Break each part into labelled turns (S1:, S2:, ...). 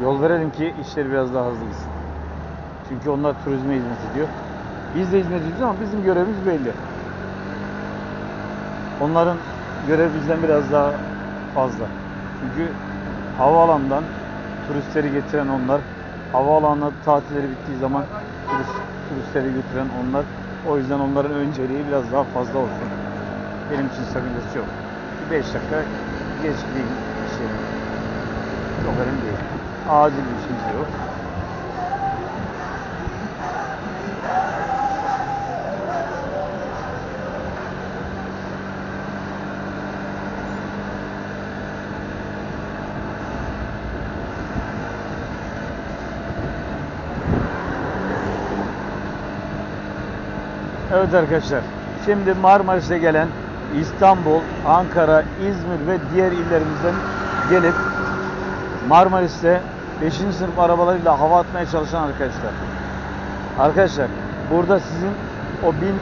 S1: Yol verelim ki işleri biraz daha hızlı gitsin. Çünkü onlar turizme hizmet ediyor. Biz de hizmet ediyoruz ama bizim görevimiz belli. Onların görevi bizden biraz daha fazla. Çünkü havaalanından turistleri getiren onlar, havaalanına tatilleri bittiği zaman turist, turistleri götüren onlar. O yüzden onların önceliği biraz daha fazla olsun. Benim için sakıncası yok. 5 dakika geç gideyim iş yerine. Çok önemli değil. Acil bir de yok. Evet arkadaşlar. Şimdi Marmaris'e gelen İstanbul, Ankara, İzmir ve diğer illerimizden gelip Marmaris'te 5. sınıf arabalarıyla hava atmaya çalışan arkadaşlar. Arkadaşlar burada sizin o bin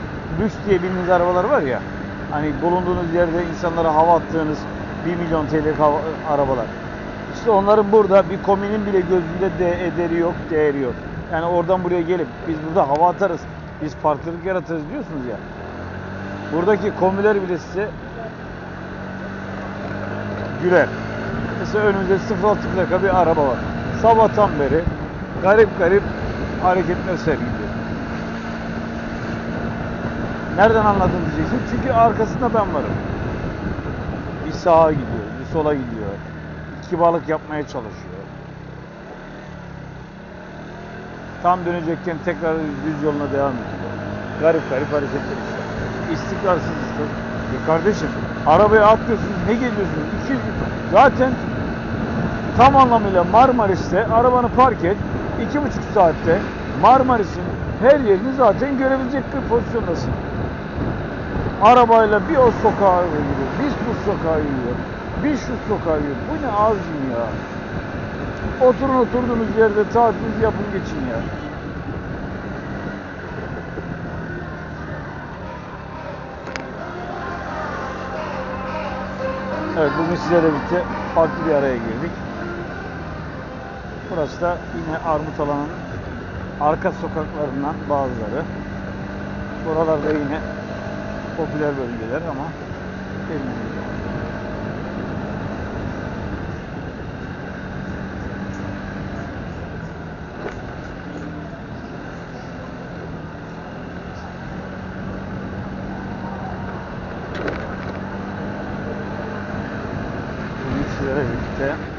S1: lüks diye bildiğiniz arabalar var ya hani bulunduğunuz yerde insanlara hava attığınız 1 milyon TL'lik arabalar. İşte onların burada bir kominin bile gözünde de ederi yok, değeri yok. Yani oradan buraya gelip biz burada hava atarız, biz farklılık yaratırız diyorsunuz ya. Buradaki komiler bile size güler. Mesela önümüzde 06 plaka bir araba var. Sabahtan beri garip garip hareketler sergiliyor. Nereden anladın diyeceksin. Çünkü arkasında ben varım. Bir sağa gidiyor, bir sola gidiyor. İki balık yapmaya çalışıyor. Tam dönecekken tekrar düz yoluna devam ediyor. Garip garip hareketler işte. İstikrarsızlık. E kardeşim arabaya atlıyorsunuz ne geliyorsunuz? 200 Zaten tam anlamıyla Marmaris'te arabanı park et. iki buçuk saatte Marmaris'in her yerini zaten görebilecek bir pozisyondasın. Arabayla bir o sokağa gidiyor, bir bu sokağa gidiyor, bir şu sokağa gidiyor. Bu ne abicim ya? Oturun oturduğunuz yerde tatilinizi yapın geçin ya. Evet bugün sizlerle birlikte farklı bir araya girdik. Burası da yine armut alanın arka sokaklarından bazıları. Buralarda yine popüler bölgeler ama bilmiyorum. sizlere